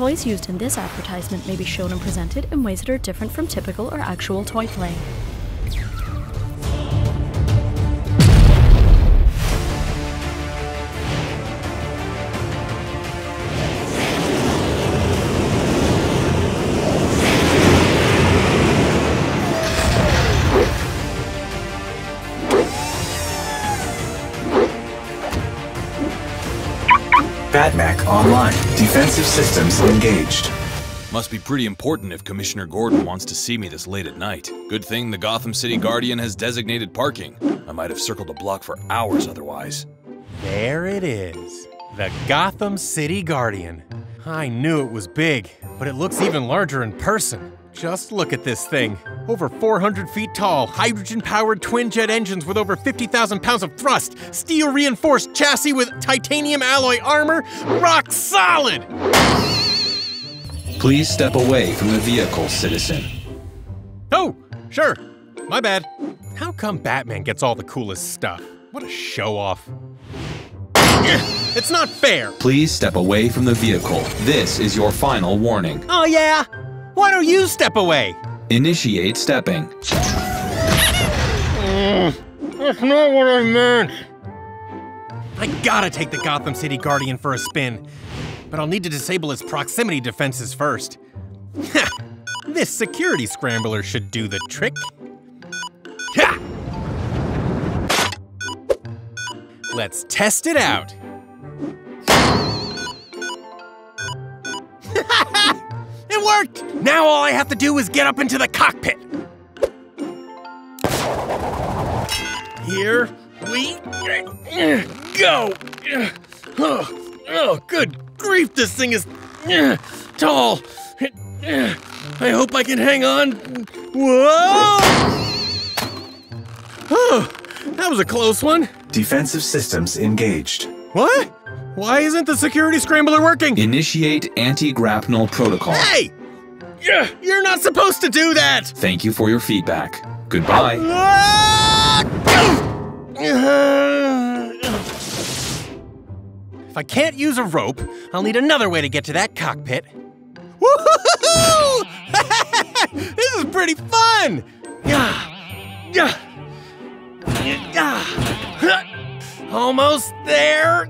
toys used in this advertisement may be shown and presented in ways that are different from typical or actual toy play. Batmech online. Defensive systems engaged. Must be pretty important if Commissioner Gordon wants to see me this late at night. Good thing the Gotham City Guardian has designated parking. I might have circled the block for hours otherwise. There it is. The Gotham City Guardian. I knew it was big, but it looks even larger in person. Just look at this thing. Over 400 feet tall, hydrogen powered twin jet engines with over 50,000 pounds of thrust, steel reinforced chassis with titanium alloy armor, rock solid! Please step away from the vehicle, citizen. Oh, sure. My bad. How come Batman gets all the coolest stuff? What a show off. Eh, it's not fair. Please step away from the vehicle. This is your final warning. Oh, yeah? Why don't you step away? Initiate stepping. Mm, that's not what I meant. I gotta take the Gotham City Guardian for a spin, but I'll need to disable its proximity defenses first. this security scrambler should do the trick. Ha! Let's test it out. It worked! Now all I have to do is get up into the cockpit. Here we go. Oh, oh, good grief, this thing is tall. I hope I can hang on. Whoa! Oh, that was a close one. Defensive systems engaged. What? Why isn't the security scrambler working? Initiate anti-grapnel protocol. Hey! Yeah, You're not supposed to do that! Thank you for your feedback. Goodbye. If I can't use a rope, I'll need another way to get to that cockpit. Woohoo! this is pretty fun! Almost there.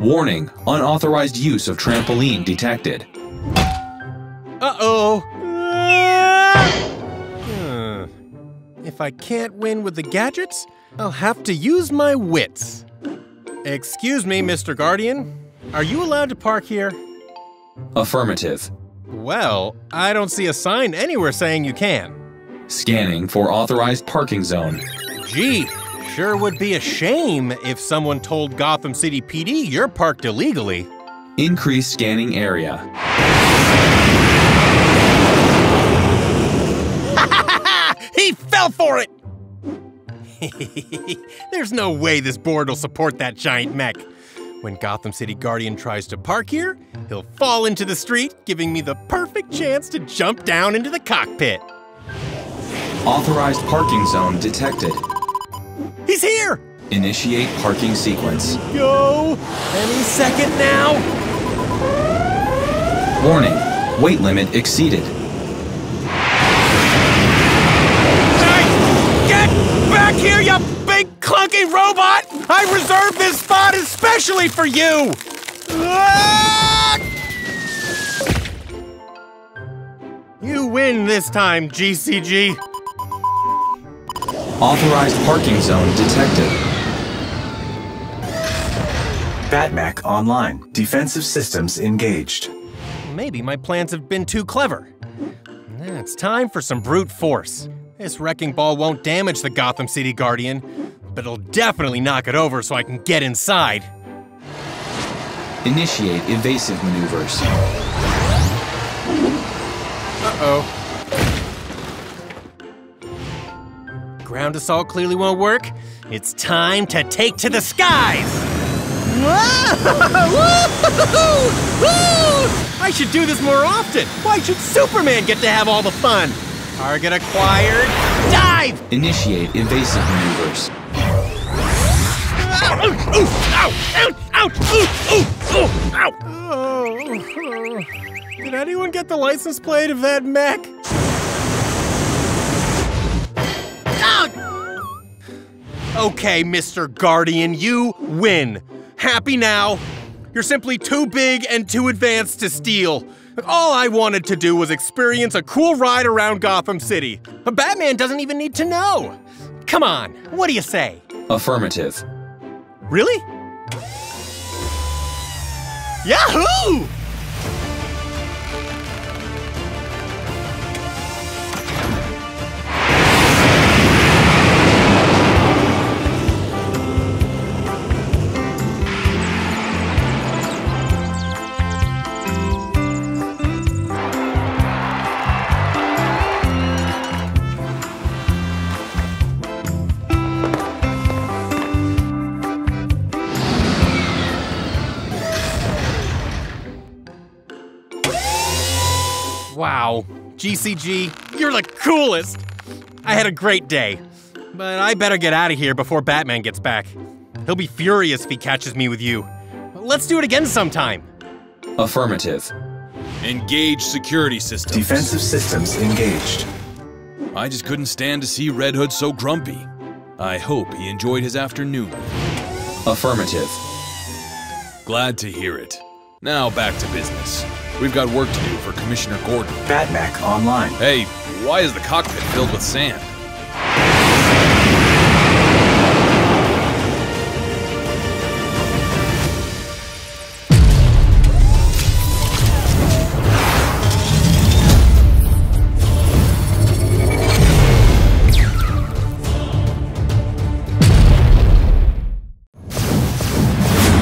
Warning, unauthorized use of trampoline detected. Uh-oh. Hmm. If I can't win with the gadgets, I'll have to use my wits. Excuse me, Mr. Guardian. Are you allowed to park here? Affirmative. Well, I don't see a sign anywhere saying you can. Scanning for authorized parking zone. Gee, sure would be a shame if someone told Gotham City PD you're parked illegally. Increase scanning area. he fell for it! There's no way this board will support that giant mech. When Gotham City Guardian tries to park here, he'll fall into the street, giving me the perfect chance to jump down into the cockpit. Authorized parking zone detected. He's here! Initiate parking sequence. Go! Any second now! Warning, weight limit exceeded. Hey! Get back here, you big clunky robot! I reserved this spot especially for you! Ah! You win this time, GCG. Authorized parking zone detected. Batmech online. Defensive systems engaged. Maybe my plans have been too clever. It's time for some brute force. This wrecking ball won't damage the Gotham City Guardian, but it'll definitely knock it over so I can get inside. Initiate evasive maneuvers. Uh-oh. Ground assault clearly won't work. It's time to take to the skies! I should do this more often! Why should Superman get to have all the fun? Target acquired. Dive! Initiate invasive maneuvers. Ow! Ow! Did anyone get the license plate of that mech? Okay, Mr. Guardian, you win. Happy now? You're simply too big and too advanced to steal. All I wanted to do was experience a cool ride around Gotham City. But Batman doesn't even need to know. Come on, what do you say? Affirmative. Really? Yahoo! Wow, GCG, you're the coolest! I had a great day, but I better get out of here before Batman gets back. He'll be furious if he catches me with you. Let's do it again sometime. Affirmative. Engage security systems. Defensive systems engaged. I just couldn't stand to see Red Hood so grumpy. I hope he enjoyed his afternoon. Affirmative. Glad to hear it. Now back to business. We've got work to do for Commissioner Gordon. Batmech online. Hey, why is the cockpit filled with sand?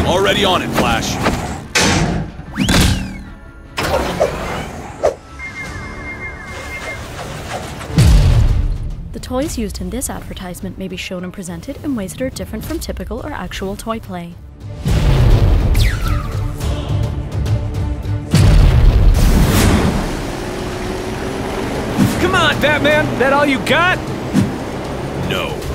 Already on it, Flash. Toys used in this advertisement may be shown and presented in ways that are different from typical or actual toy play. Come on, Batman! That all you got? No.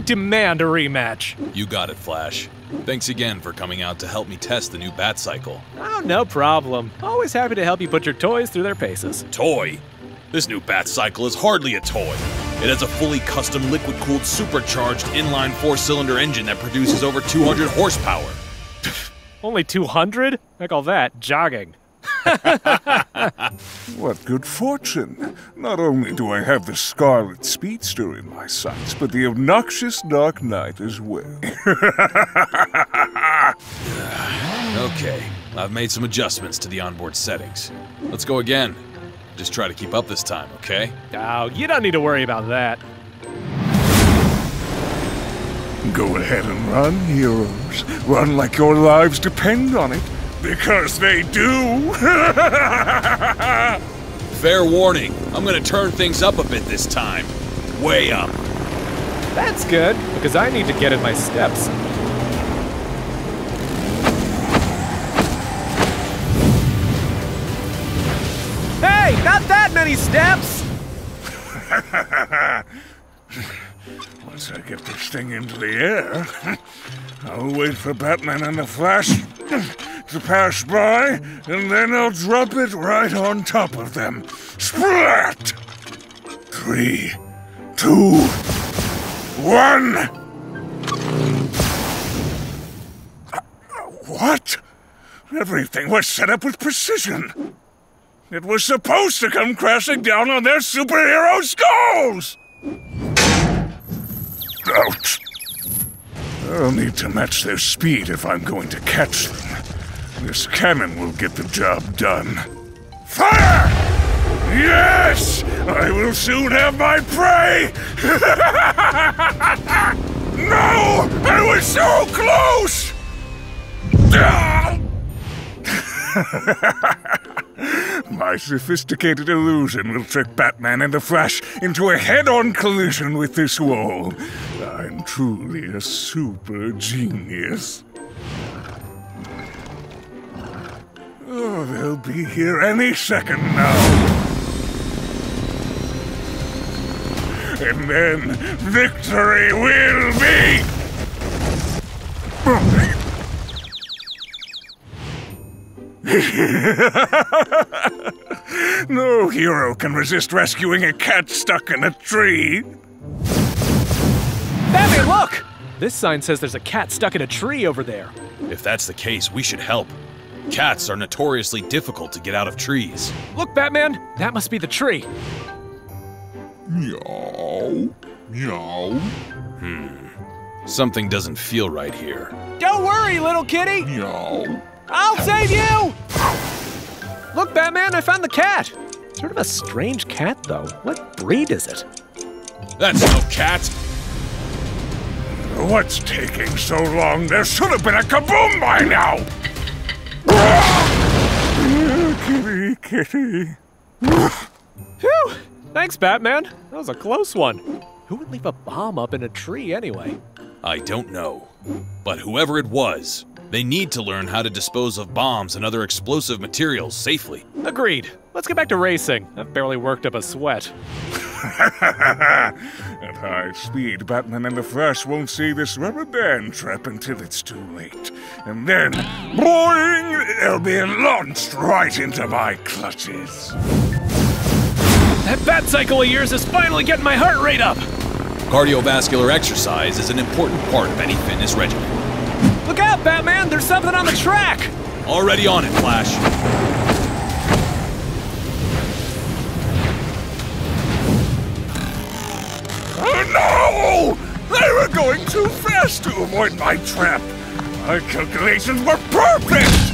I demand a rematch. You got it, Flash. Thanks again for coming out to help me test the new Bat Cycle. Oh, no problem. Always happy to help you put your toys through their paces. Toy? This new Bat Cycle is hardly a toy. It has a fully custom liquid cooled supercharged inline four cylinder engine that produces over 200 horsepower. Only 200? I call that jogging. What good fortune! Not only do I have the Scarlet Speedster in my sights, but the obnoxious Dark Knight as well. Okay, I've made some adjustments to the onboard settings. Let's go again. Just try to keep up this time, okay? Oh, you don't need to worry about that. Go ahead and run, heroes. Run like your lives depend on it. Because they do! Fair warning, I'm gonna turn things up a bit this time. Way up. That's good, because I need to get in my steps. Hey, not that many steps! Once I get this thing into the air, I'll wait for Batman and the Flash to pass by, and then I'll drop it right on top of them. Splat! Three, two, one! What? Everything was set up with precision. It was supposed to come crashing down on their superhero skulls! Ouch. I'll need to match their speed if I'm going to catch them. This cannon will get the job done. Fire! Yes! I will soon have my prey! no! I was so close! My sophisticated illusion will trick Batman and the Flash into a head-on collision with this wall. I'm truly a super genius. Oh, they'll be here any second now. And then victory will be No hero can resist rescuing a cat stuck in a tree. Batman, look! This sign says there's a cat stuck in a tree over there. If that's the case, we should help. Cats are notoriously difficult to get out of trees. Look, Batman! That must be the tree. Meow. Meow. Hmm. Something doesn't feel right here. Don't worry, little kitty! Meow. I'll save you! Look, Batman, I found the cat! Sort of a strange cat, though. What breed is it? That's no cat! What's taking so long? There should have been a kaboom by now! Kitty, kitty. Phew! Thanks, Batman. That was a close one. Who would leave a bomb up in a tree anyway? I don't know. But whoever it was, they need to learn how to dispose of bombs and other explosive materials safely. Agreed. Let's get back to racing. I've barely worked up a sweat. At high speed, Batman and the Flash won't see this rubber band trap until it's too late. And then, boing! They'll be launched right into my clutches. That bat cycle of yours is finally getting my heart rate up! Cardiovascular exercise is an important part of any fitness regimen. Look out, Batman! There's something on the track! Already on it, Flash. Oh no! They were going too fast to avoid my trap. My calculations were perfect!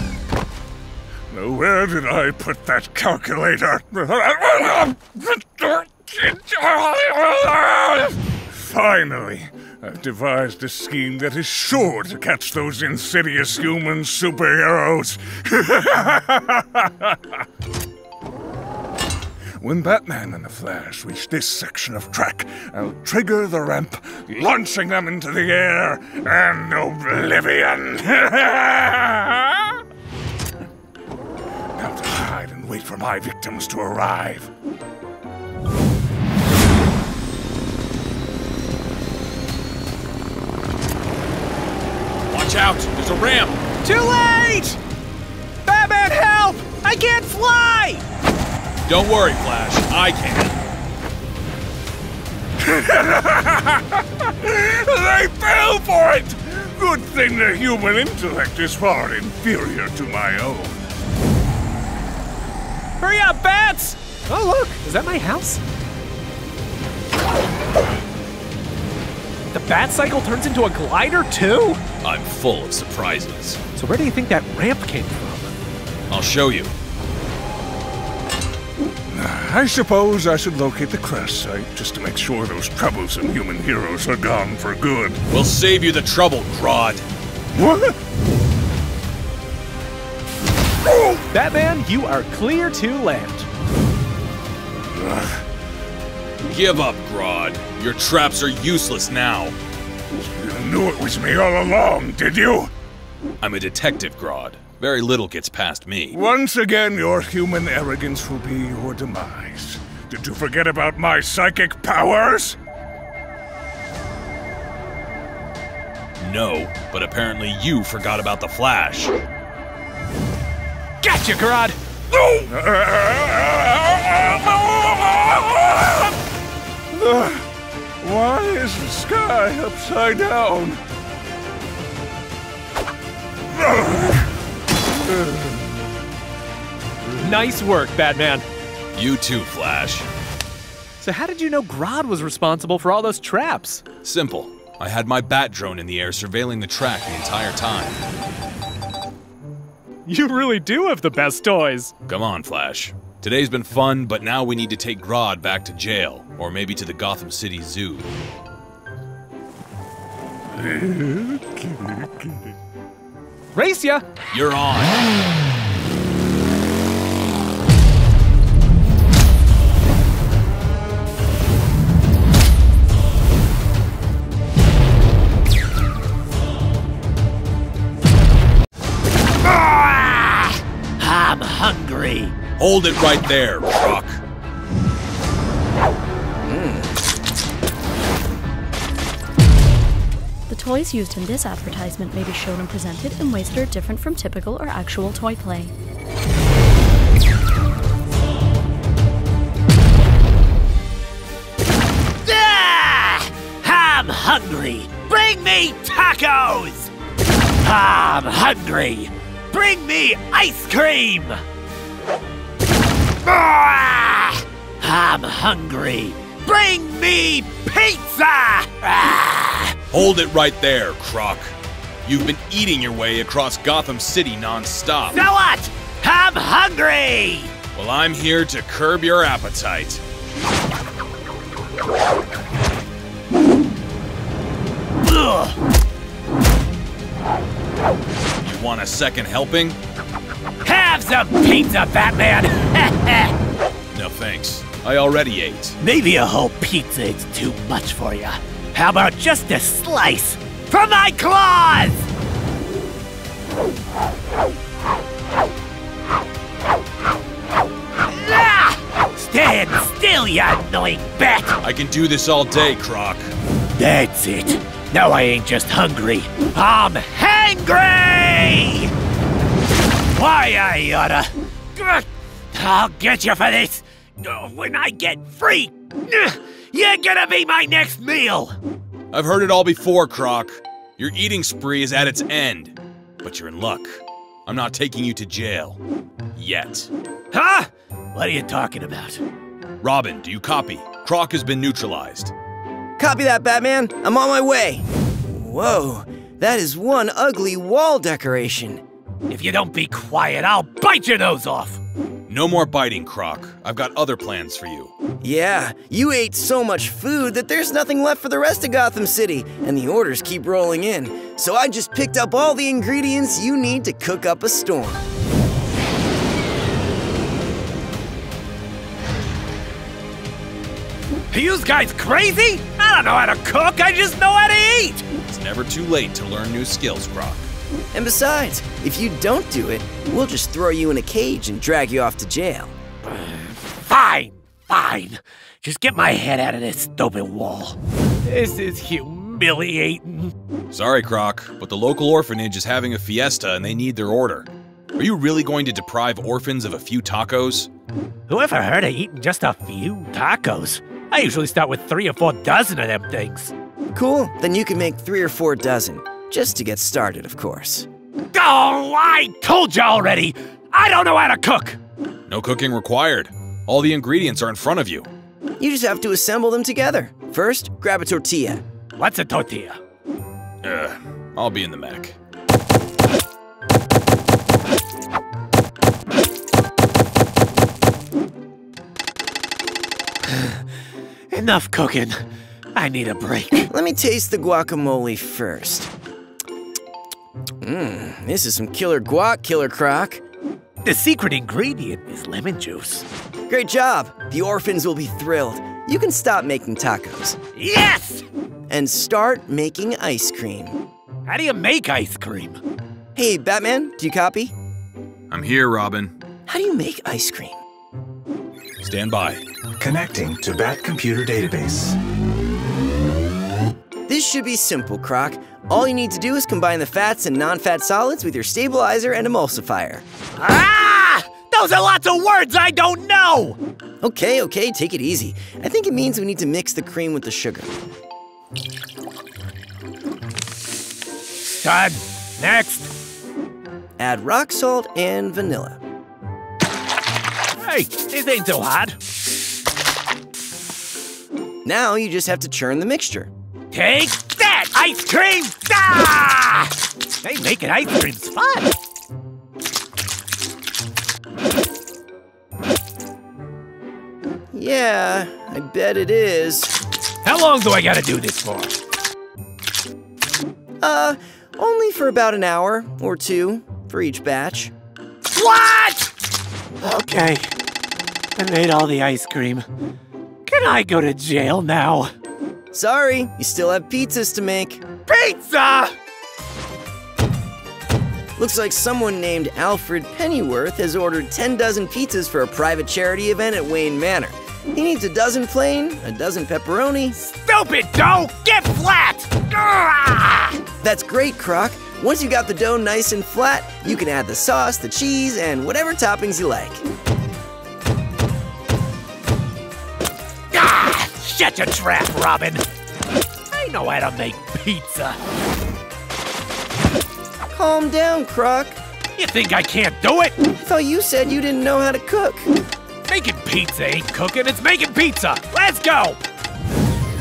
Now, where did I put that calculator? Finally, I've devised a scheme that is sure to catch those insidious human superheroes. When Batman and the Flash reach this section of track, I'll trigger the ramp, launching them into the air and oblivion. now to hide and wait for my victims to arrive. Watch out! There's a ramp! Too late! Batman, help! I can't fly! Don't worry, Flash. I can. they fell for it! Good thing the human intellect is far inferior to my own. Hurry up, bats! Oh, look, is that my house? The bat cycle turns into a glider, too? I'm full of surprises. So, where do you think that ramp came from? I'll show you. I suppose I should locate the crash site just to make sure those troublesome human heroes are gone for good. We'll save you the trouble, Grodd. What? Batman, you are clear to land. Give up, Grodd. Your traps are useless now. You knew it was me all along, did you? I'm a detective, Grodd. Very little gets past me. Once again, your human arrogance will be your demise. Did you forget about my psychic powers? No, but apparently you forgot about the Flash. Gotcha, Grodd! Why is the sky upside down? Nice work, Batman. You too, Flash. So, how did you know Grodd was responsible for all those traps? Simple. I had my bat drone in the air surveilling the track the entire time. You really do have the best toys. Come on, Flash. Today's been fun, but now we need to take Grodd back to jail, or maybe to the Gotham City Zoo. Race ya! You're on. Hold it right there, truck. The toys used in this advertisement may be shown and presented in ways that are different from typical or actual toy play. Ah! I'm hungry. Bring me tacos. I'm hungry. Bring me ice cream. I'm hungry. Bring me pizza. Hold it right there, Croc. You've been eating your way across Gotham City non-stop. So what? I'm hungry. Well, I'm here to curb your appetite. Ugh. You want a second helping? Have some pizza, Batman. No thanks. I already ate. Maybe a whole pizza is too much for you. How about just a slice from my claws? Ah! Stand still, you annoying bat! I can do this all day, Croc. That's it. Now I ain't just hungry. I'm hangry! Why, I oughta. I'll get you for this. When I get free, you're gonna be my next meal. I've heard it all before, Croc. Your eating spree is at its end. But you're in luck. I'm not taking you to jail. Yet. Huh? What are you talking about? Robin, do you copy? Croc has been neutralized. Copy that, Batman. I'm on my way. Whoa, that is one ugly wall decoration. If you don't be quiet, I'll bite your nose off. No more biting, Croc. I've got other plans for you. Yeah, you ate so much food that there's nothing left for the rest of Gotham City, and the orders keep rolling in. So I just picked up all the ingredients you need to cook up a storm. Are you guys crazy? I don't know how to cook, I just know how to eat. It's never too late to learn new skills, Croc. And besides, if you don't do it, we'll just throw you in a cage and drag you off to jail. Fine, fine. Just get my head out of this stupid wall. This is humiliating. Sorry, Croc, but the local orphanage is having a fiesta and they need their order. Are you really going to deprive orphans of a few tacos? Who ever heard of eating just a few tacos? I usually start with three or four dozen of them things. Cool, then you can make three or four dozen. Just to get started, of course. Oh, I told you already! I don't know how to cook! No cooking required. All the ingredients are in front of you. You just have to assemble them together. First, grab a tortilla. What's a tortilla? Ugh, I'll be in the mech. Enough cooking. I need a break. Let me taste the guacamole first. Mmm, this is some killer guac, Killer Croc. The secret ingredient is lemon juice. Great job. The orphans will be thrilled. You can stop making tacos Yes! and start making ice cream. How do you make ice cream? Hey, Batman, do you copy? I'm here, Robin. How do you make ice cream? Stand by. Connecting to Bat Computer Database. This should be simple, Croc. All you need to do is combine the fats and non-fat solids with your stabilizer and emulsifier. Ah! Those are lots of words I don't know! Okay, okay, take it easy. I think it means we need to mix the cream with the sugar. Done. Next. Add rock salt and vanilla. Hey, this ain't so hard. Now you just have to churn the mixture. Take that, ice cream! Ah! They make an ice cream's fun. Yeah, I bet it is. How long do I gotta do this for? Uh, only for about an hour or two for each batch. What? Okay. I made all the ice cream. Can I go to jail now? Sorry, you still have pizzas to make. Pizza! Looks like someone named Alfred Pennyworth has ordered 10 dozen pizzas for a private charity event at Wayne Manor. He needs a dozen plain, a dozen pepperoni. Stupid dough! Get flat! That's great, Croc. Once you got the dough nice and flat, you can add the sauce, the cheese, and whatever toppings you like. Shut your trap, Robin! I know how to make pizza. Calm down, Croc. You think I can't do it? I thought you said you didn't know how to cook. Making pizza ain't cooking, it's making pizza! Let's go!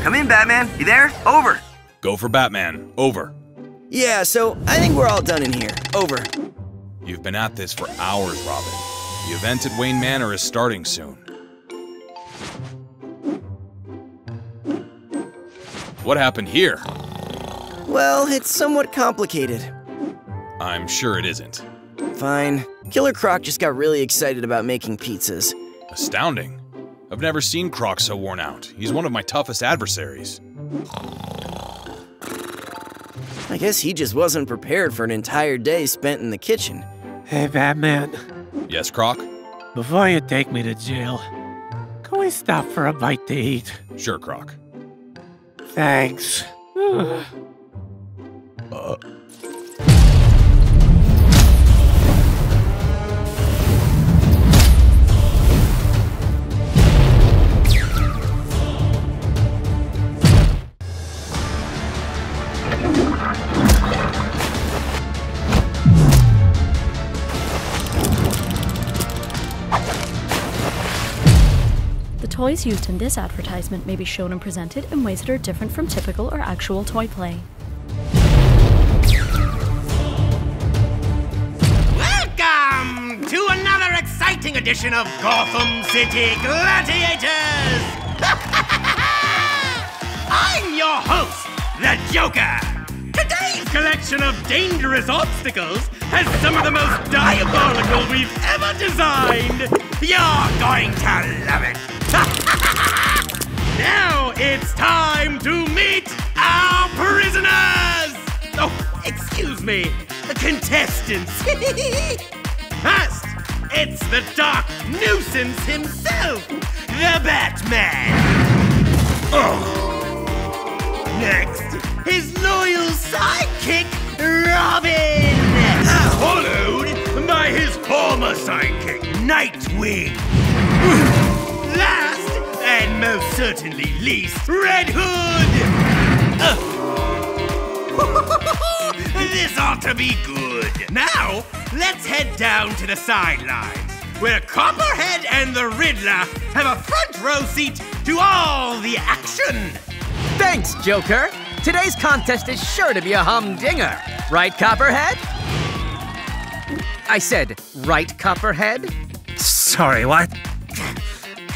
Come in, Batman. You there? Over. Go for Batman. Over. Yeah, so I think we're all done in here. Over. You've been at this for hours, Robin. The event at Wayne Manor is starting soon. What happened here? Well, it's somewhat complicated. I'm sure it isn't. Fine. Killer Croc just got really excited about making pizzas. Astounding. I've never seen Croc so worn out. He's one of my toughest adversaries. I guess he just wasn't prepared for an entire day spent in the kitchen. Hey, Batman. Yes, Croc? Before you take me to jail, can we stop for a bite to eat? Sure, Croc. Thanks. Toys used in this advertisement may be shown and presented in ways that are different from typical or actual toy play. Welcome to another exciting edition of Gotham City Gladiators! I'm your host, the Joker! Today's collection of dangerous obstacles has some of the most diabolical we've ever designed! You're going to love it! now it's time to meet our prisoners! Oh, excuse me, the contestants. First, it's the dark nuisance himself, the Batman. Oh. Next, his loyal sidekick, Robin. Followed by his former sidekick, Nightwing. Last, and most certainly least, Red Hood! Uh. this ought to be good. Now, let's head down to the sidelines, where Copperhead and the Riddler have a front row seat to all the action. Thanks, Joker. Today's contest is sure to be a humdinger. Right, Copperhead? I said, right, Copperhead? Sorry, what?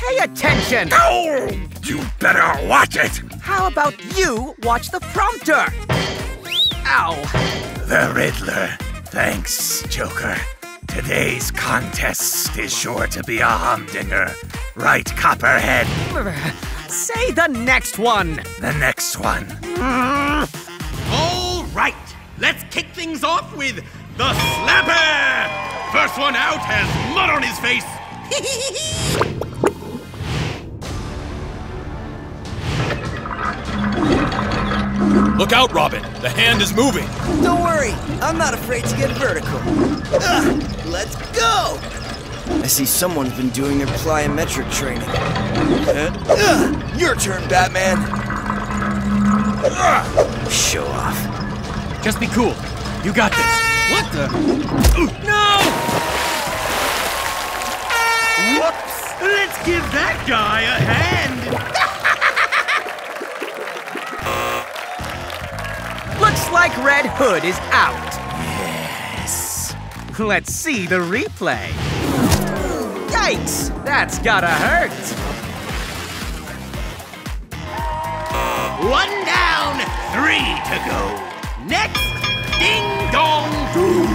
Pay attention! Oh, you better watch it! How about you watch the prompter? Ow! The Riddler. Thanks, Joker. Today's contest is sure to be a humdinger. Right, Copperhead? Say the next one! The next one. All right, let's kick things off with the Slapper! First one out has mud on his face. Look out, Robin! The hand is moving! Don't worry, I'm not afraid to get vertical. Ugh, let's go! I see someone's been doing their plyometric training. Uh, ugh, your turn, Batman. Ugh, show off. Just be cool. You got this. What the? No! Whoops! Let's give that guy a hand. Like Red Hood is out. Yes. Let's see the replay. Yikes! That's gotta hurt. One down, three to go. Next, ding dong doom.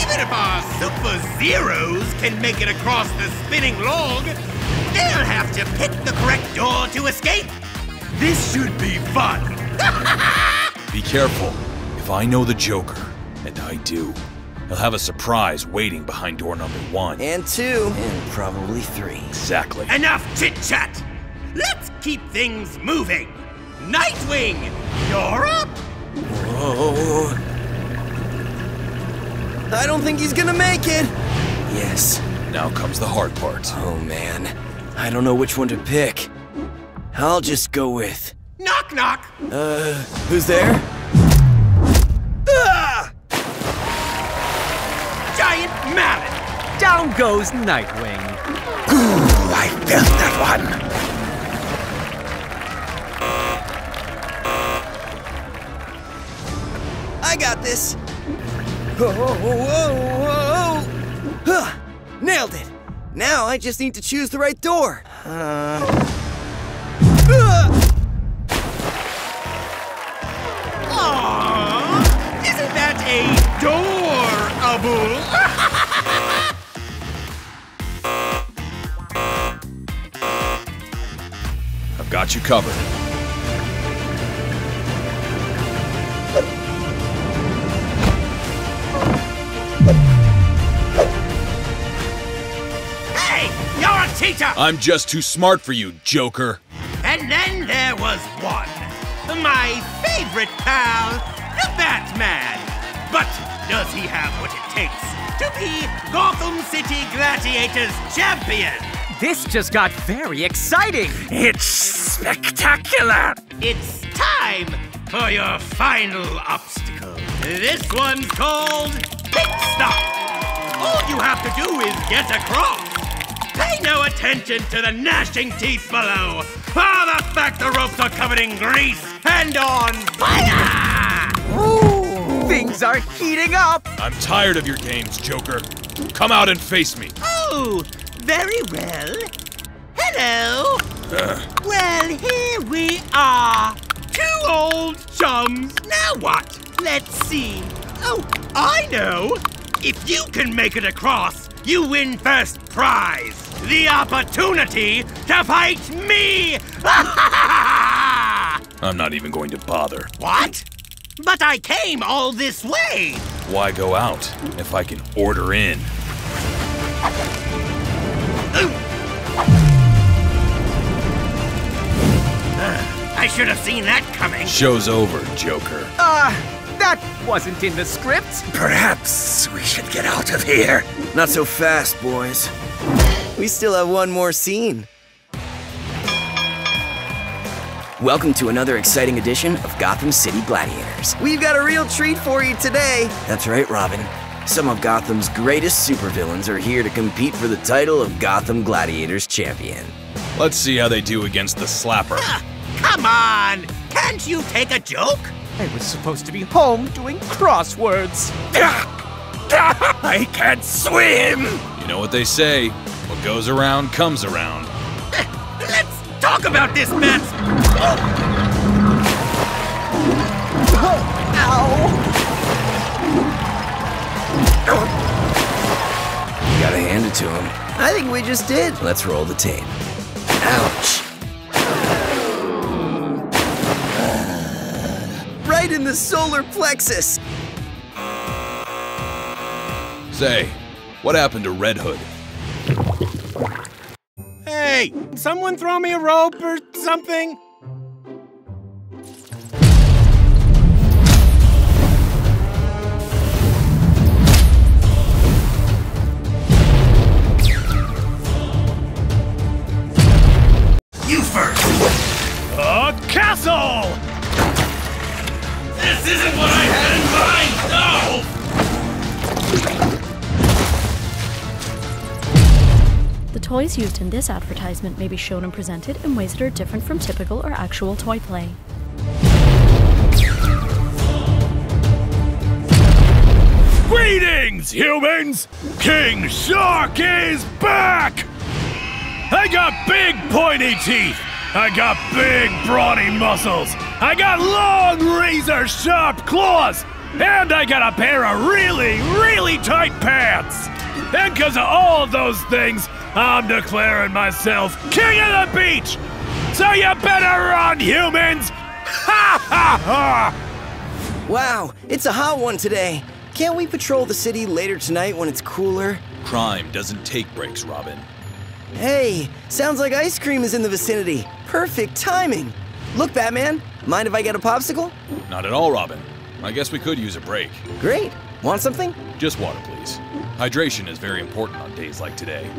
Even if our super zeros can make it across the spinning log, they'll have to pick the correct door to escape. This should be fun. Be careful. If I know the Joker, and I do, He'll have a surprise waiting behind door number one. And two. And probably three. Exactly. Enough chit chat! Let's keep things moving! Nightwing, you're up! Whoa. I don't think he's gonna make it. Yes. Now comes the hard part. Oh man. I don't know which one to pick. I'll just go with. Knock knock! Uh, who's there? Ah! Giant mallet! Down goes Nightwing. I felt that one! I got this. Whoa, whoa, whoa, whoa. Huh. Nailed it. Now I just need to choose the right door. Uh. Adorable? I've got you covered. hey, you're a cheater! I'm just too smart for you, Joker. And then there was one, my favorite pal, the Batman. But does he have what it takes to be Gotham City Gladiators champion? This just got very exciting. It's spectacular! It's time for your final obstacle. This one's called Pit Stop. All you have to do is get across. Pay no attention to the gnashing teeth below, or the fact the ropes are covered in grease and on fire! Ooh, things are heating up. I'm tired of your games, Joker. Come out and face me. Oh, very well. Hello. Uh. Well, here we are. Two old chums. Now what? Let's see. Oh, I know. If you can make it across, you win first prize. The opportunity to fight me! I'm not even going to bother. what? But I came all this way. Why go out if I can order in? I should have seen that coming. Show's over, Joker. Ah, that wasn't in the script. Perhaps we should get out of here. Not so fast, boys. We still have one more scene. Welcome to another exciting edition of Gotham City Gladiators. We've got a real treat for you today. That's right, Robin. Some of Gotham's greatest supervillains are here to compete for the title of Gotham Gladiators champion. Let's see how they do against the slapper. Ah, come on! Can't you take a joke? I was supposed to be home doing crosswords. I can't swim! You know what they say what goes around comes around. Let's talk about this mess! You gotta hand it to him. I think we just did. Let's roll the tape. Ouch. Right in the solar plexus. Say, what happened to Red Hood? Hey, someone throw me a rope or something? Toys used in this advertisement may be shown and presented in ways that are different from typical or actual toy play. Greetings, humans! King Shark is back! I got big pointy teeth! I got big brawny muscles! I got long razor sharp claws! And I got a pair of really, really tight pants! And because of all of those things, I'm declaring myself king of the beach! So you better run, humans! Ha ha ha! Wow, it's a hot one today. Can't we patrol the city later tonight when it's cooler? Crime doesn't take breaks, Robin. Hey, sounds like ice cream is in the vicinity. Perfect timing. Look, Batman, mind if I get a popsicle? Not at all, Robin. I guess we could use a break. Great. Want something? Just water, please. Hydration is very important on days like today.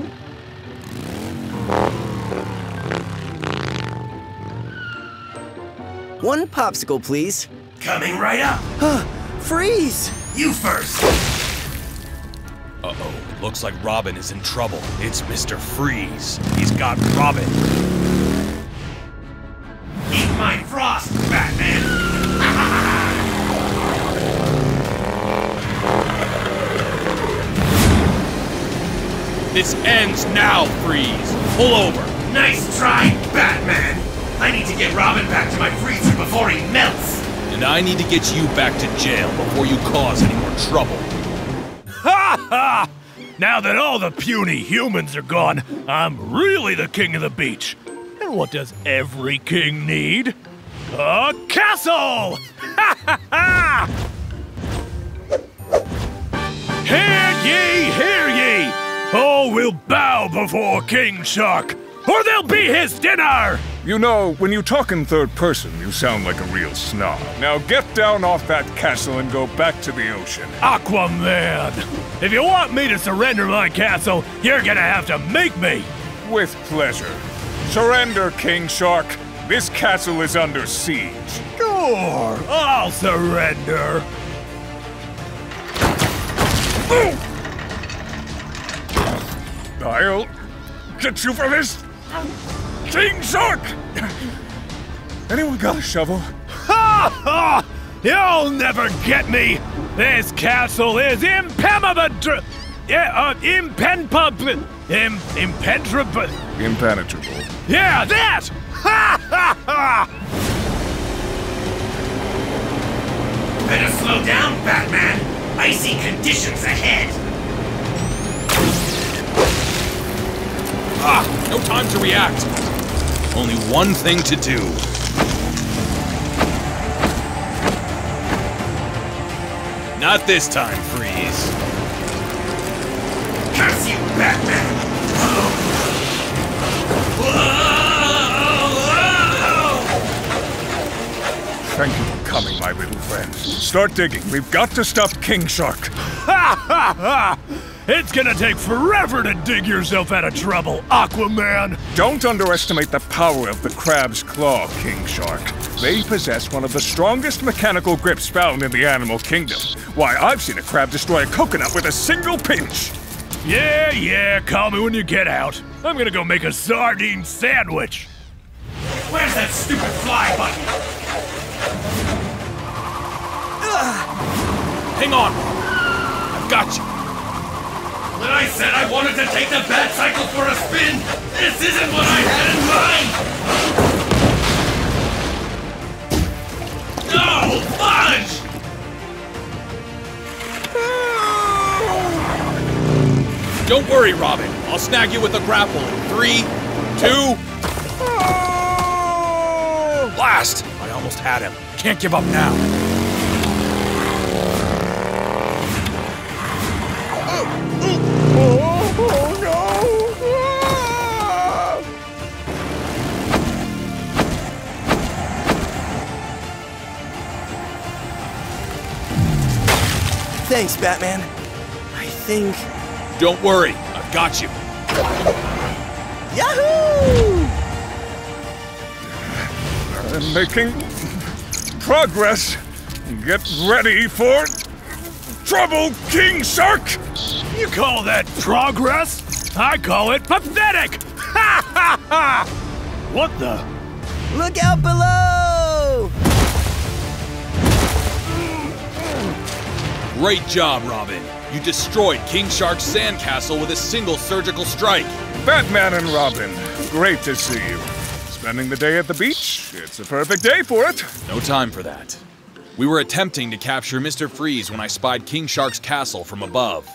One popsicle, please. Coming right up. Freeze! You first. Uh-oh. Looks like Robin is in trouble. It's Mr. Freeze. He's got Robin. This ends now, Freeze. Pull over. Nice try, Batman. I need to get Robin back to my freezer before he melts. And I need to get you back to jail before you cause any more trouble. Ha ha! Now that all the puny humans are gone, I'm really the king of the beach. And what does every king need? A castle! Ha ha ha! Hear ye, hear ye! All will bow before King Shark, or they'll be his dinner! You know, when you talk in third person, you sound like a real snob. Now get down off that castle and go back to the ocean. Aquaman! If you want me to surrender my castle, you're gonna have to make me! With pleasure. Surrender, King Shark. This castle is under siege. Sure, I'll surrender. I'll get you for this. King Shark! Anyone got a shovel? Ha ha! You'll never get me! This castle is impenetrable! Yeah, uh, impenetrable! Im, impenetrable! Impenetrable. Yeah, that! Ha ha ha! Better slow down, Batman. Icy conditions ahead. Ah, no time to react. Only one thing to do. Not this time, Freeze. Curse you, Batman! Thank you for coming, my little friend. Start digging. We've got to stop King Shark. Ha ha ha! It's gonna take forever to dig yourself out of trouble, Aquaman! Don't underestimate the power of the crab's claw, King Shark. They possess one of the strongest mechanical grips found in the animal kingdom. Why, I've seen a crab destroy a coconut with a single pinch. Yeah, yeah, call me when you get out. I'm gonna go make a sardine sandwich. Where's that stupid fly button? Hang on, I've got you. When I said I wanted to take the bat cycle for a spin, this isn't what I had in mind! No! Fudge! Don't worry, Robin. I'll snag you with a grapple in three, two. Blast! I almost had him. Can't give up now. Oh, Thanks, Batman. I think. Don't worry, I've got you. Yahoo! I'm making progress. Get ready for trouble, King Shark! You call that progress? I call it pathetic! Ha ha ha! What the? Look out below! Great job, Robin. You destroyed King Shark's sandcastle with a single surgical strike. Batman and Robin, great to see you. Spending the day at the beach? It's a perfect day for it. No time for that. We were attempting to capture Mr. Freeze when I spied King Shark's castle from above.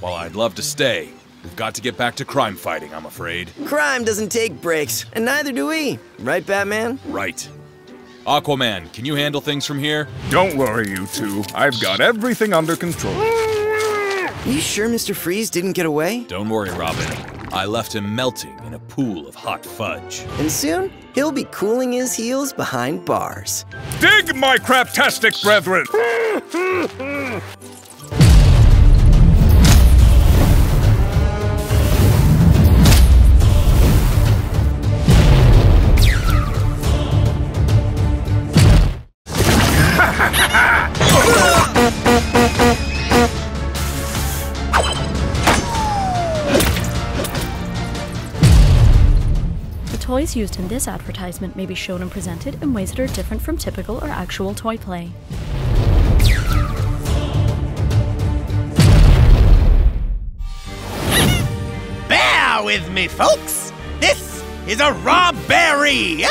While I'd love to stay, we've got to get back to crime fighting, I'm afraid. Crime doesn't take breaks, and neither do we. Right, Batman? Right. Aquaman, can you handle things from here? Don't worry, you two. I've got everything under control. You sure Mr. Freeze didn't get away? Don't worry, Robin. I left him melting in a pool of hot fudge. And soon, he'll be cooling his heels behind bars. Dig, my crabtastic brethren! Toys used in this advertisement may be shown and presented in ways that are different from typical or actual toy play. Bear with me, folks! This is a raw berry!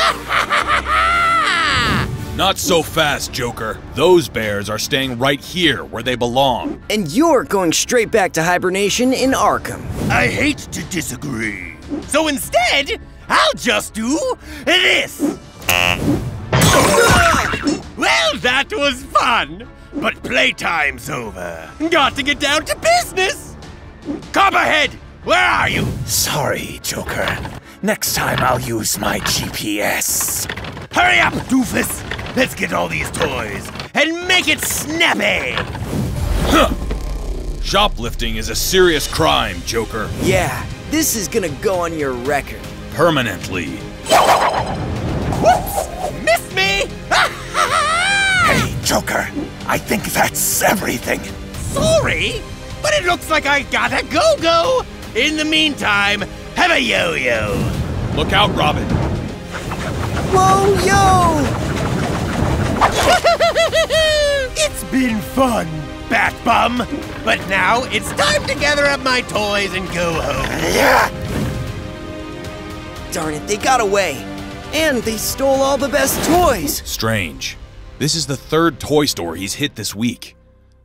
Not so fast, Joker. Those bears are staying right here where they belong. And you're going straight back to hibernation in Arkham. I hate to disagree. So instead, I'll just do this. Well, that was fun. But playtime's over. Got to get down to business. Copperhead, where are you? Sorry, Joker. Next time I'll use my GPS. Hurry up, doofus. Let's get all these toys and make it snappy. Huh. Shoplifting is a serious crime, Joker. Yeah, this is gonna go on your record. Permanently. Whoops! Missed me! Hey, Joker, I think that's everything. Sorry, but it looks like I gotta go go. In the meantime, have a yo yo. Look out, Robin. Whoa, yo! it's been fun, Bat Bum. But now it's time to gather up my toys and go home. Darn it, they got away. And they stole all the best toys. Strange. This is the third toy store he's hit this week.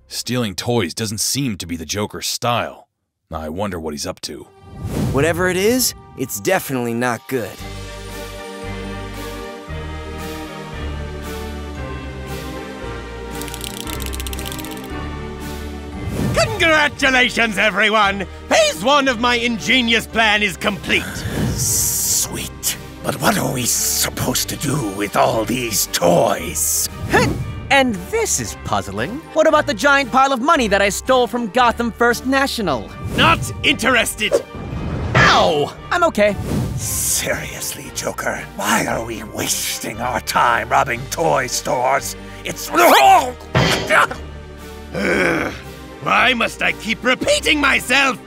Stealing toys doesn't seem to be the Joker's style. I wonder what he's up to. Whatever it is, it's definitely not good. Congratulations, everyone! Phase one of my ingenious plan is complete. But what are we supposed to do with all these toys? And this is puzzling. What about the giant pile of money that I stole from Gotham First National? Not interested. Ow! I'm okay. Seriously, Joker, why are we wasting our time robbing toy stores? It's. Why must I keep repeating myself?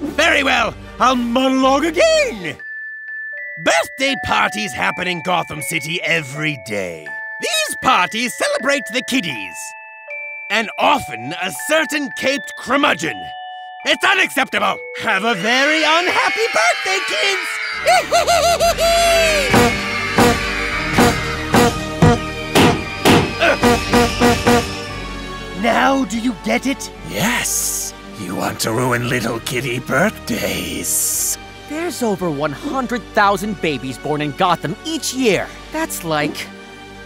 Very well, I'll monologue again. Birthday parties happen in Gotham City every day. These parties celebrate the kiddies, and often a certain caped curmudgeon. It's unacceptable. Have a very unhappy birthday, kids! now do you get it? yes. You want to ruin little kitty birthdays. There's over 100,000 babies born in Gotham each year. That's like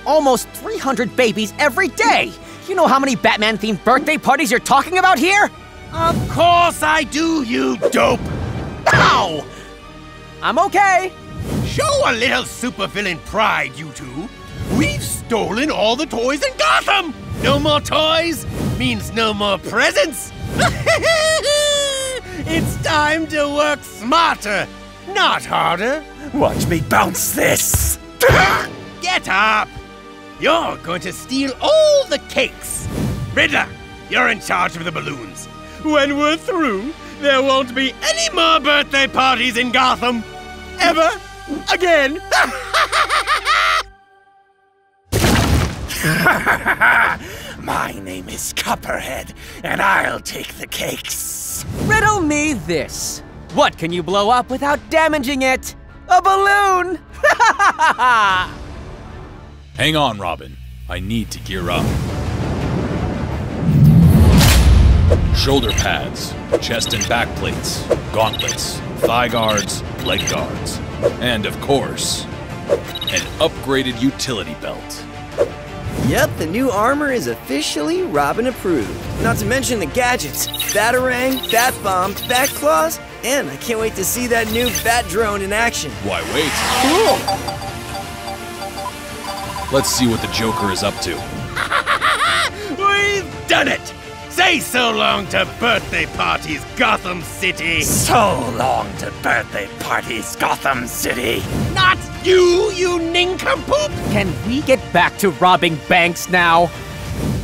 almost 300 babies every day. You know how many Batman themed birthday parties you're talking about here? Of course I do, you dope! Ow! I'm okay. Show a little supervillain pride, you two. We've stolen all the toys in Gotham! No more toys means no more presents! it's time to work smarter, not harder. Watch me bounce this. Get up! You're going to steal all the cakes. Riddler, you're in charge of the balloons. When we're through, there won't be any more birthday parties in Gotham. Ever again. My name is Copperhead, and I'll take the cakes. Riddle me this. What can you blow up without damaging it? A balloon! Hang on, Robin. I need to gear up. Shoulder pads, chest and back plates, gauntlets, thigh guards, leg guards, and of course, an upgraded utility belt. Yep, the new armor is officially Robin approved. Not to mention the gadgets Batarang, Bat Bomb, Bat Claws, and I can't wait to see that new Bat Drone in action. Why wait? Cool! Let's see what the Joker is up to. We've done it! Say so long to birthday parties, Gotham City! So long to birthday parties, Gotham City! Not you, you nincompoop! Can we get back to robbing banks now?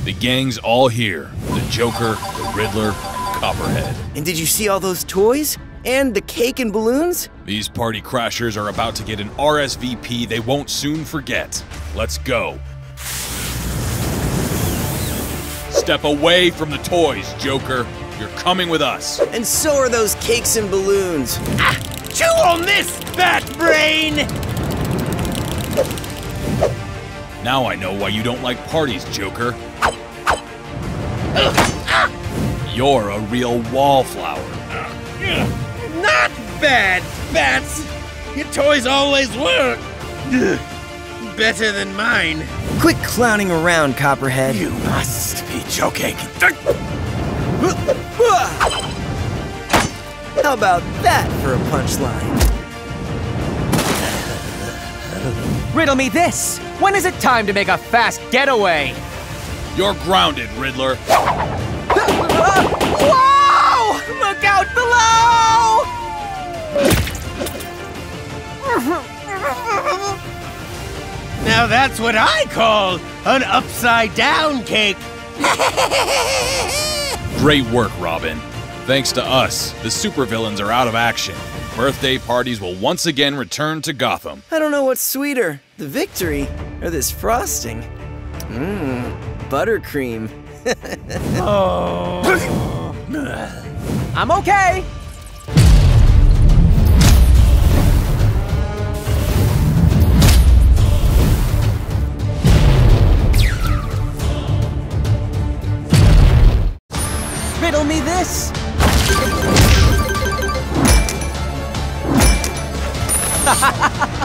The gang's all here the Joker, the Riddler, and Copperhead. And did you see all those toys? And the cake and balloons? These party crashers are about to get an RSVP they won't soon forget. Let's go. Step away from the toys, Joker. You're coming with us. And so are those cakes and balloons. Ah, chew on this, Bat Brain! Now I know why you don't like parties, Joker. You're a real wallflower. Not bad, Bats! Your toys always work! Better than mine. Quit clowning around, Copperhead. You must be joking. How about that for a punchline? Riddle me this! When is it time to make a fast getaway? You're grounded, Riddler. Whoa! Look out below! Now that's what I call an upside down cake. Great work, Robin. Thanks to us, the supervillains are out of action. Birthday parties will once again return to Gotham. I don't know what's sweeter, the victory or this frosting. Mmm, buttercream. oh. I'm okay. Riddle me this.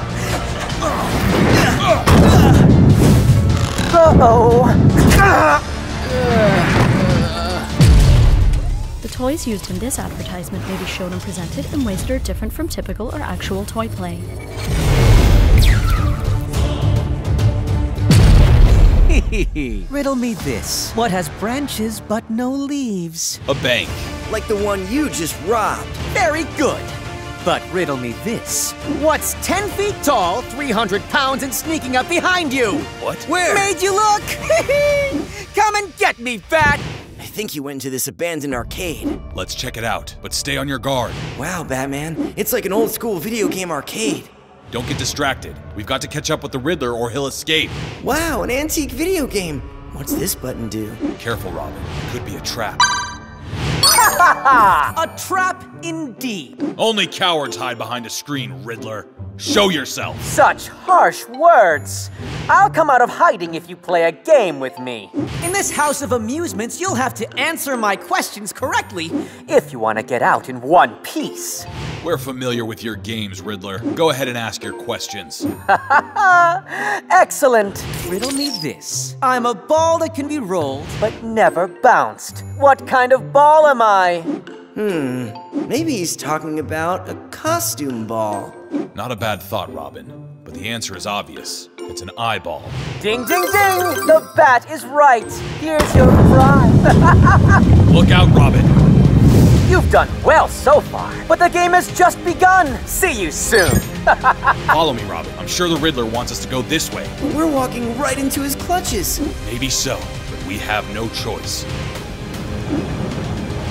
The toys used in this advertisement may be shown and presented in ways that are different from typical or actual toy play. Riddle me this. What has branches but no leaves? A bank. Like the one you just robbed. Very good. But riddle me this. What's 10 feet tall, 300 pounds, and sneaking up behind you? What? Where? Made you look! Come and get me, Bat! I think you went into this abandoned arcade. Let's check it out, but stay on your guard. Wow, Batman. It's like an old school video game arcade. Don't get distracted. We've got to catch up with the Riddler or he'll escape. Wow, an antique video game. What's this button do? Careful, Robin. It could be a trap. a trap indeed. Only cowards hide behind a screen, Riddler. Show yourself. Such harsh words. I'll come out of hiding if you play a game with me. In this house of amusements, you'll have to answer my questions correctly if you want to get out in one piece. We're familiar with your games, Riddler. Go ahead and ask your questions. Excellent. Riddle me this. I'm a ball that can be rolled, but never bounced. What kind of ball am I? Hmm, maybe he's talking about a costume ball. Not a bad thought, Robin. But the answer is obvious. It's an eyeball. Ding, ding, ding! The bat is right. Here's your prize. Look out, Robin. You've done well so far, but the game has just begun. See you soon. Follow me, Robin. I'm sure the Riddler wants us to go this way. But we're walking right into his clutches. Maybe so, but we have no choice.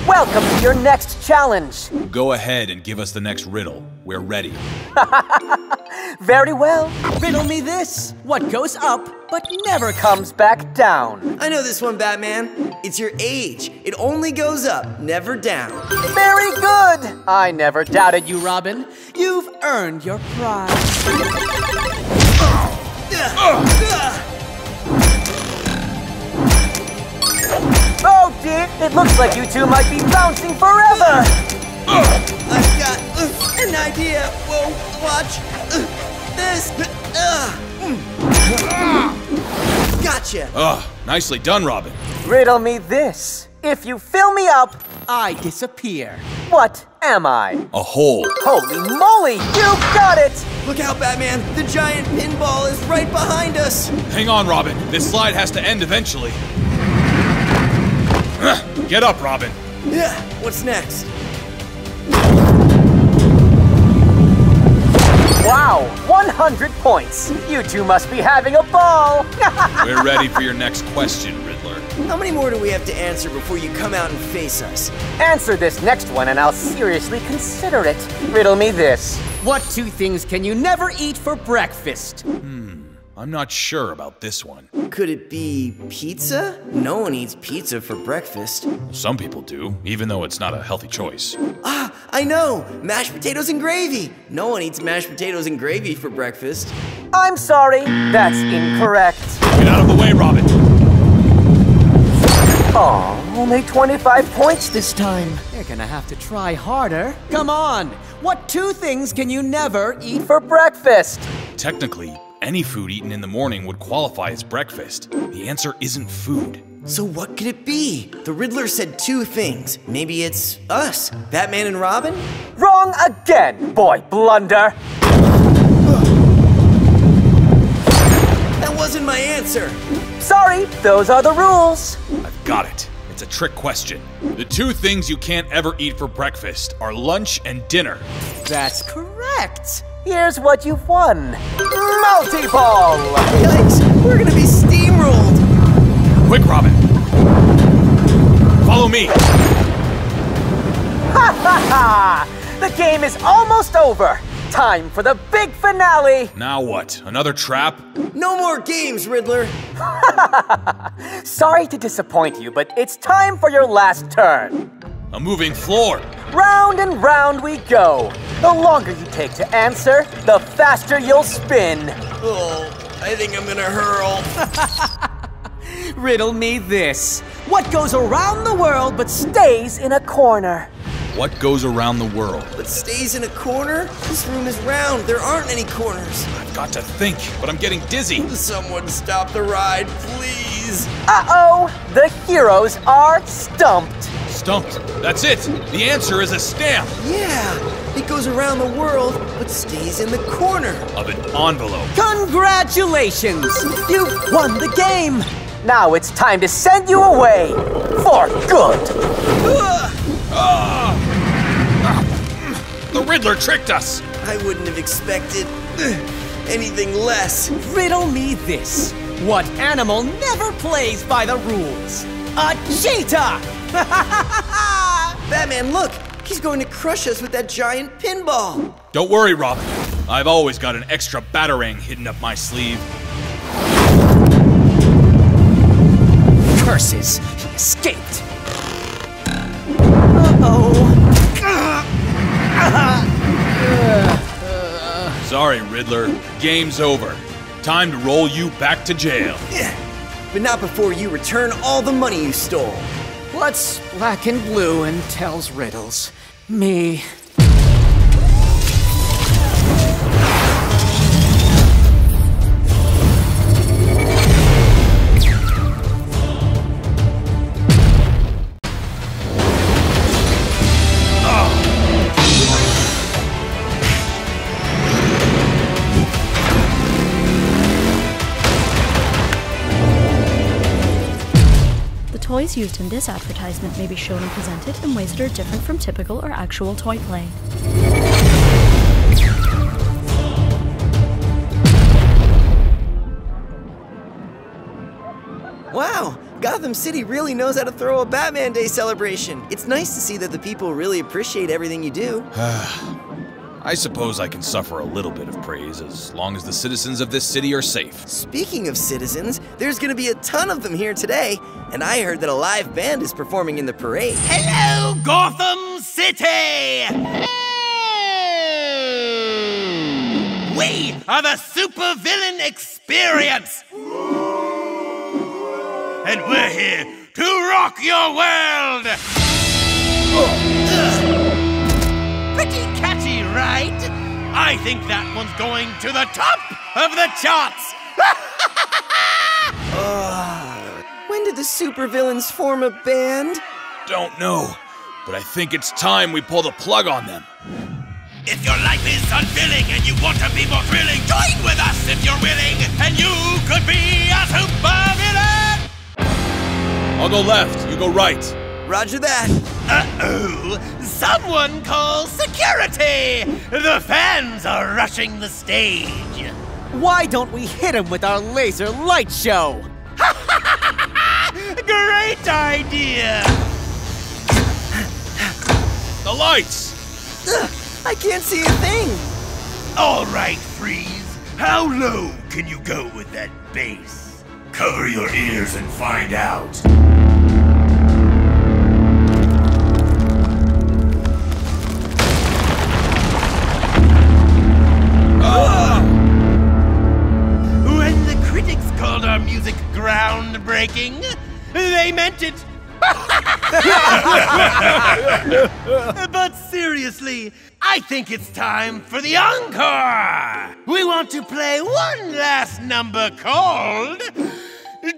Welcome to your next challenge. Go ahead and give us the next riddle. We're ready. Very well. Riddle me this. What goes up but never comes back down? I know this one, Batman. It's your age. It only goes up, never down. Very good. I never doubted you, Robin. You've earned your prize. Uh, uh, uh. Oh, dear. It looks like you two might be bouncing forever. I've got uh, an idea. Whoa, watch uh, this. Uh. Gotcha! Ugh, nicely done, Robin. Riddle me this. If you fill me up, I disappear. What am I? A hole. Holy moly, you got it! Look out, Batman! The giant pinball is right behind us! Hang on, Robin. This slide has to end eventually. Ugh, Get up, Robin. Yeah, what's next? Wow, 100 points. You two must be having a ball. We're ready for your next question, Riddler. How many more do we have to answer before you come out and face us? Answer this next one and I'll seriously consider it. Riddle me this. What two things can you never eat for breakfast? Hmm. I'm not sure about this one. Could it be pizza? No one eats pizza for breakfast. Some people do, even though it's not a healthy choice. Ah, I know! Mashed potatoes and gravy! No one eats mashed potatoes and gravy for breakfast. I'm sorry, that's incorrect. Get out of the way, Robin. Aw, only 25 points this time. You're gonna have to try harder. Come on! What two things can you never eat for breakfast? Technically, any food eaten in the morning would qualify as breakfast. The answer isn't food. So what could it be? The Riddler said two things. Maybe it's us, Batman and Robin? Wrong again, boy blunder. That wasn't my answer. Sorry, those are the rules. I've got it. It's a trick question. The two things you can't ever eat for breakfast are lunch and dinner. That's correct. Here's what you've won. Multi-ball! Yikes, we're gonna be steamrolled. Quick, Robin. Follow me. Ha ha ha! The game is almost over. Time for the big finale. Now what? Another trap? No more games, Riddler. Sorry to disappoint you, but it's time for your last turn. A moving floor. Round and round we go. The longer you take to answer, the faster you'll spin. Oh, I think I'm gonna hurl. Riddle me this. What goes around the world but stays in a corner? What goes around the world? But stays in a corner? This room is round. There aren't any corners. I've got to think, but I'm getting dizzy. Someone stop the ride, please. Uh-oh! The heroes are stumped. Stumped. That's it. The answer is a stamp Yeah, it goes around the world, but stays in the corner. of an envelope. Congratulations! You've won the game! Now it's time to send you away for good. Ah! The Riddler tricked us. I wouldn't have expected anything less. Riddle me this. What animal never plays by the rules? A cheetah! Batman, look! He's going to crush us with that giant pinball. Don't worry, Robin. I've always got an extra batarang hidden up my sleeve. Curses! He escaped! Uh-oh. Sorry, Riddler. Game's over. Time to roll you back to jail. But not before you return all the money you stole. What's black and blue and tells riddles? Me. Toys used in this advertisement may be shown and presented in ways that are different from typical or actual toy play. Wow, Gotham City really knows how to throw a Batman Day celebration. It's nice to see that the people really appreciate everything you do. I suppose I can suffer a little bit of praise as long as the citizens of this city are safe. Speaking of citizens, there's gonna be a ton of them here today, and I heard that a live band is performing in the parade. Hello, Gotham City! We are the Supervillain Experience! And we're here to rock your world! Pretty catchy, right? I think that one's going to the top of the charts! did the supervillains form a band? Don't know, but I think it's time we pull the plug on them. If your life is unfilling and you want to be more thrilling, join with us if you're willing, and you could be a supervillain! I'll go left, you go right. Roger that. Uh-oh! Someone call security! The fans are rushing the stage. Why don't we hit him with our laser light show? Great idea! The lights! Ugh, I can't see a thing. All right, Freeze. How low can you go with that bass? Cover your ears and find out. When the critics called our music groundbreaking, they meant it. but seriously, I think it's time for the encore! We want to play one last number called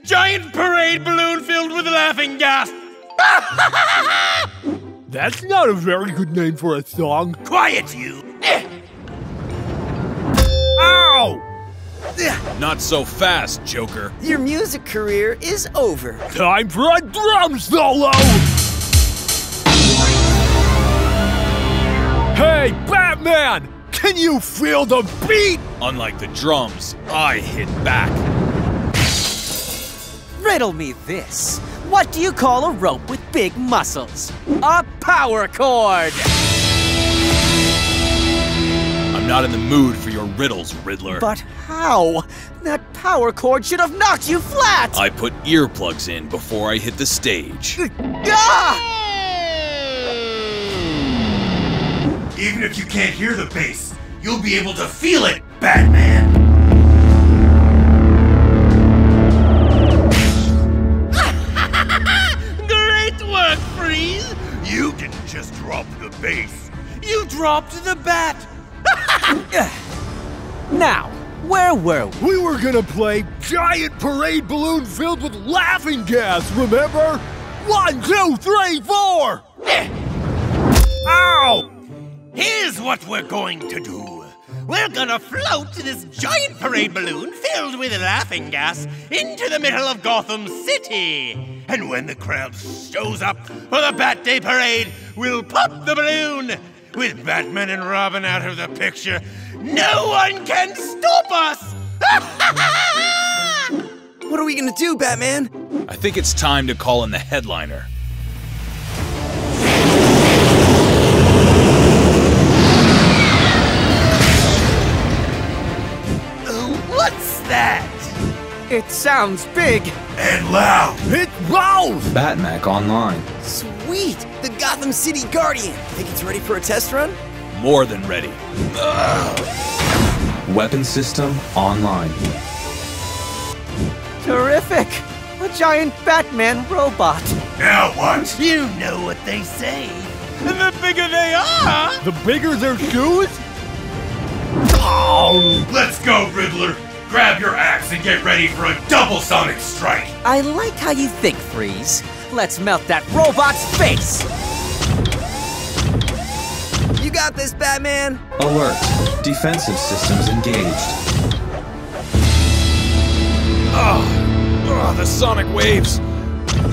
Giant Parade Balloon Filled with Laughing Gas. That's not a very good name for a song. Quiet, you! Eh. Not so fast, Joker. Your music career is over. Time for a drum solo! Hey, Batman! Can you feel the beat? Unlike the drums, I hit back. Riddle me this. What do you call a rope with big muscles? A power cord! I'm not in the mood for your riddles, Riddler. But how? That power cord should have knocked you flat! I put earplugs in before I hit the stage. Ah! Even if you can't hear the bass, you'll be able to feel it, Batman! Great work, Freeze! You didn't just drop the bass, you dropped the bat! now, where were we? We were gonna play Giant Parade Balloon filled with laughing gas, remember? One, two, three, four! Eh. Ow! Here's what we're going to do. We're gonna float this giant parade balloon filled with laughing gas into the middle of Gotham City. And when the crowd shows up for the Bat Day parade, we'll pop the balloon. With Batman and Robin out of the picture, no one can stop us! What are we gonna do, Batman? I think it's time to call in the headliner. What's that? It sounds big. And loud. It's both! Batmech online. Sweet! The Gotham City Guardian. Think it's ready for a test run? More than ready. Weapon system online. Terrific! A giant Batman robot. Now what? You know what they say. The bigger they are, The bigger their shoes? Oh! Let's go, Riddler! Grab your axe and get ready for a double sonic strike! I like how you think, Freeze. Let's melt that robot's face! You got this, Batman! Alert. Defensive systems engaged. Oh, oh the sonic waves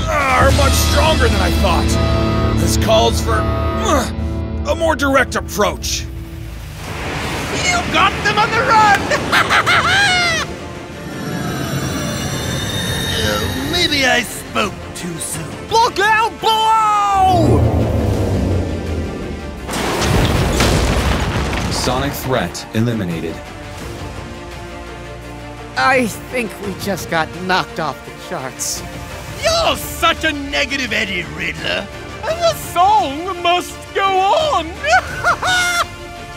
are much stronger than I thought. This calls for uh, a more direct approach. You got them on the run! Uh, maybe I spoke too soon. Look out below! Sonic threat eliminated. I think we just got knocked off the charts. You're such a negative Eddie Riddler. And the song must go on.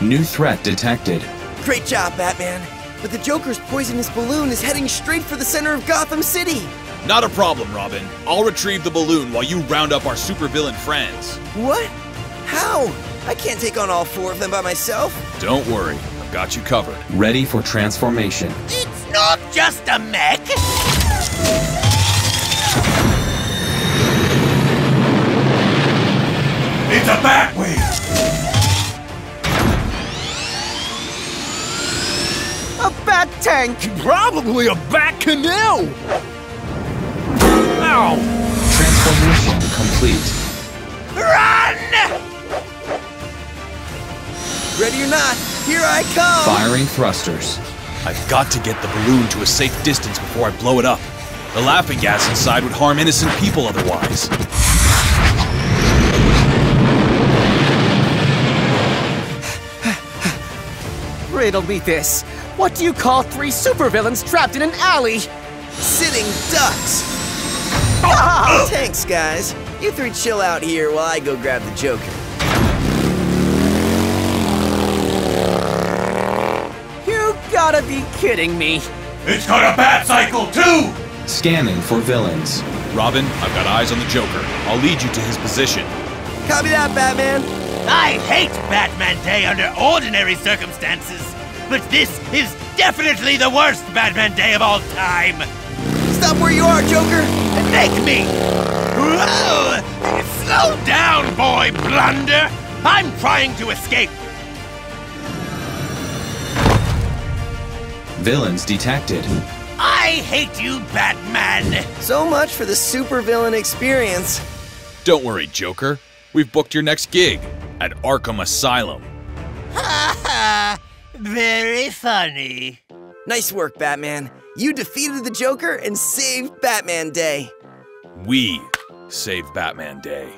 New threat detected. Great job, Batman. But the Joker's poisonous balloon is heading straight for the center of Gotham City. Not a problem, Robin. I'll retrieve the balloon while you round up our supervillain friends. What? How? I can't take on all four of them by myself. Don't worry, I've got you covered. Ready for transformation. It's not just a mech! It's a Batwing! A Bat tank! Probably a Bat canoe! Ow! Transformation complete. Ready or not, here I come! Firing thrusters. I've got to get the balloon to a safe distance before I blow it up. The laughing gas inside would harm innocent people otherwise. Riddle me this. What do you call three supervillains trapped in an alley? Sitting ducks! Ah, thanks, guys. You three chill out here while I go grab the Joker. Gotta be kidding me. It's got a bat cycle, too! Scanning for villains. Robin, I've got eyes on the Joker. I'll lead you to his position. Copy that, Batman. I hate Batman Day under ordinary circumstances, but this is definitely the worst Batman Day of all time. Stop where you are, Joker! And make me! Whoa! Slow down, boy blunder! I'm trying to escape! Villains detected. I hate you, Batman! So much for the supervillain experience. Don't worry, Joker. We've booked your next gig at Arkham Asylum. Ha ha! Very funny. Nice work, Batman. You defeated the Joker and saved Batman Day. We save Batman Day.